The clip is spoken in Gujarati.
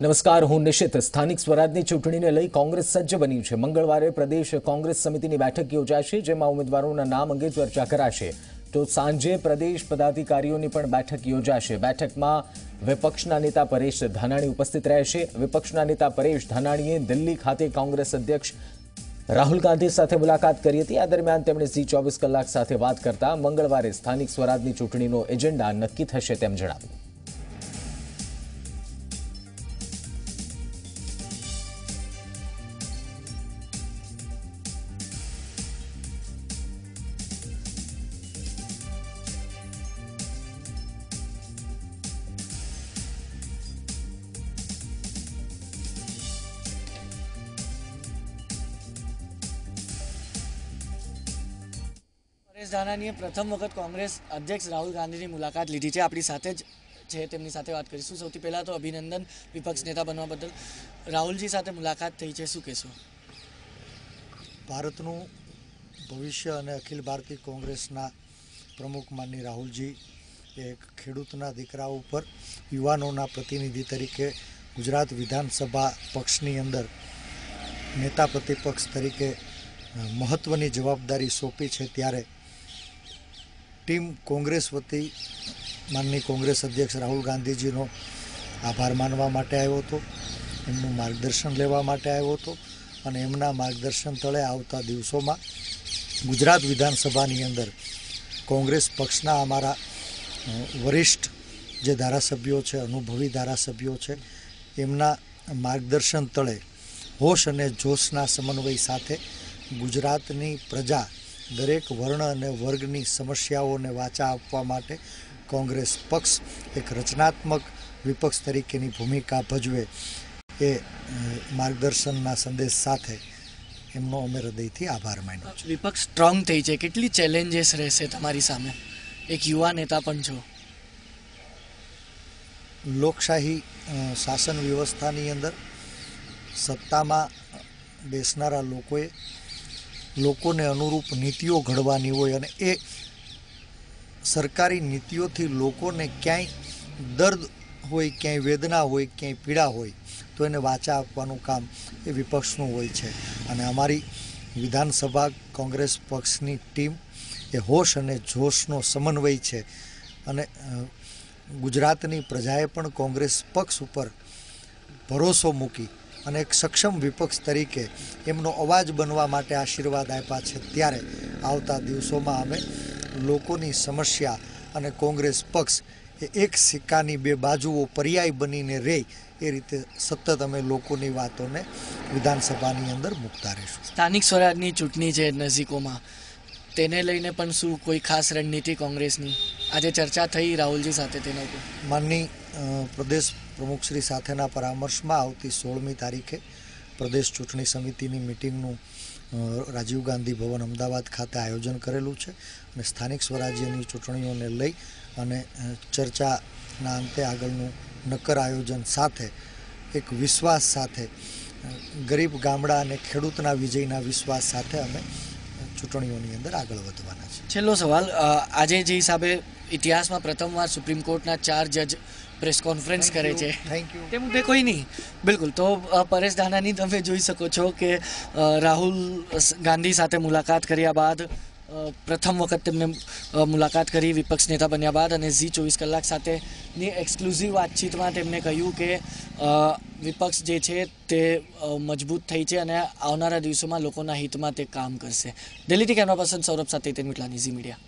નમસ્કાર, હું નિશિત. સ્થાનિક સ્વરાજની ચૂંટણીને લઈ કોંગ્રેસ સજ્જ બની છે. મંગળવારે પ્રદેશ કોંગ્રેસ સમિતિની બેઠક યોજાશે, જેમાં ઉમેદવારોના નામ અંગે ચર્ચા કરાશે. તો સાંજે પ્રદેશ પદાધિકારીઓની પણ બેઠક યોજાશે. બેઠકમાં વિપક્ષના નેતા પરેશ ધાનાણી ઉપસ્થિત રહેશે. વિપક્ષના નેતા પરેશ ધાનાણીએ દિલ્હી ખાતે કોંગ્રેસ અધ્યક્ષ રાહુલ ગાંધી સાથે મુલાકાત કરી હતી. આ દરમિયાન તેમણે ઝી ચોવીસ કલાક સાથે વાત કરતા મંગળવારે સ્થાનિક સ્વરાજની ચૂંટણીનો એજન્ડા નક્કી થશે તેમ જણાવ્યું. પરેશ ધાનાણીએ પ્રથમ વખત કોંગ્રેસ અધ્યક્ષ રાહુલ ગાંધીની મુલાકાત લીધી છે. આપણી સાથે જ છે, તેમની સાથે વાત કરીશું. સૌથી પહેલાં તો અભિનંદન વિપક્ષ નેતા બનવા બદલ. રાહુલજી સાથે મુલાકાત થઈ છે, શું કહેશો? ભારતનું ભવિષ્ય અને અખિલ ભારતીય કોંગ્રેસના પ્રમુખ માનની રાહુલજી એ ખેડૂતના દીકરાઓ ઉપર યુવાનોના પ્રતિનિધિ તરીકે ગુજરાત વિધાનસભા પક્ષની અંદર નેતા પ્રતિપક્ષ તરીકે મહત્ત્વની જવાબદારી સોંપી છે. ત્યારે ટીમ કોંગ્રેસ વતી માનની કોંગ્રેસ અધ્યક્ષ રાહુલ ગાંધીજીનો આભાર માનવા માટે આવ્યો હતો. એમનું માર્ગદર્શન લેવા માટે આવ્યો હતો અને એમના માર્ગદર્શન તળે આવતા દિવસોમાં ગુજરાત વિધાનસભાની અંદર કોંગ્રેસ પક્ષના અમારા વરિષ્ઠ જે ધારાસભ્યો છે, અનુભવી ધારાસભ્યો છે, એમના માર્ગદર્શન તળે હોશ અને જોશના સમન્વય સાથે ગુજરાતની પ્રજા દરેક વર્ણ અને વર્ગની સમસ્યાઓને વાચા આપવા માટે કોંગ્રેસ પક્ષ એક રચનાત્મક વિપક્ષ તરીકેની ભૂમિકા ભજવે એ માર્ગદર્શનના સંદેશ સાથે એમનો અમે હૃદયથી આભાર માન્યો છે. વિપક્ષ સ્ટ્રોંગ થઈ છે. કેટલી ચેલેન્જીસ રહેશે તમારી સામે? એક યુવા નેતા પણ છો. લોકશાહી શાસન વ્યવસ્થાની અંદર સત્તામાં બેસનારા લોકોએ લોકોને અનુરૂપ નીતિઓ ઘડવાની હોય અને એ સરકારી નીતિઓથી લોકોને ક્યાંય દર્દ હોય, ક્યાંય વેદના હોય, ક્યાંય પીડા હોય, તો એને વાચા આપવાનું કામ એ વિપક્ષનું હોય છે. અને અમારી વિધાનસભા કોંગ્રેસ પક્ષની ટીમ એ હોશ અને જોશનો સમન્વય છે. અને ગુજરાતની પ્રજાએ પણ કોંગ્રેસ પક્ષ ઉપર ભરોસો મૂકી. અને એક સક્ષમ વિપક્ષ તરીકે એમનો અવાજ બનવા માટે આશીર્વાદ આપ્યા છે. ત્યારે આવતા દિવસોમાં અમે લોકોની સમસ્યા અને કોંગ્રેસ પક્ષ એ એક સિક્કાની બે બાજુઓ પર્યાય બનીને રહે એ રીતે સતત અમે લોકોની વાતોને વિધાનસભાની અંદર મૂકતા રહીશું. સ્થાનિક સ્વરાજની ચૂંટણી છે નજીકોમાં. તેને લઈને પણ શું કોઈ ખાસ રણનીતિ કોંગ્રેસની? આજે ચર્ચા થઈ રાહુલજી સાથે તેના ઉપર. માનની પ્રદેશ પ્રમુખશ્રી સાથેના પરામર્શમાં આવતી સોળમી તારીખે પ્રદેશ ચૂંટણી સમિતિની મિટિંગનું રાજીવ ગાંધી ભવન અમદાવાદ ખાતે આયોજન કરેલું છે અને સ્થાનિક સ્વરાજ્યની ચૂંટણીઓને લઈ અને ચર્ચાના અંતે આગળનું નક્કર આયોજન સાથે, એક વિશ્વાસ સાથે ગરીબ ગામડા અને ખેડૂતના વિજયના વિશ્વાસ સાથે અમે ચૂંટણીઓની અંદર આગળ વધવાના છે છેલ્લો સવાલ આજે જે હિસાબે ઇતિહાસમાં પ્રથમવાર સુપ્રીમ કોર્ટના ચાર જજ પ્રેસ કોન્ફરન્સ કરે છે. થેન્ક યુ તે મુદ્દે કોઈ નહીં. બિલકુલ તો પરેશ ધાનાની તમે જોઈ શકો છો કે રાહુલ ગાંધી સાથે મુલાકાત કર્યા બાદ પ્રથમ વખત તેમને મુલાકાત કરી વિપક્ષ નેતા બન્યા બાદ અને ઝી ચોવીસ કલાક સાથેની એક્સક્લુઝિવ વાતચીતમાં તેમણે કહ્યું કે વિપક્ષ જે છે તે મજબૂત થઈ છે અને આવનારા દિવસોમાં લોકોના હિતમાં તે કામ કરશે. દિલ્હીથી કેમેરા પર્સન સૌરભ સાથે તેન મિટલાની ઝી મીડિયા.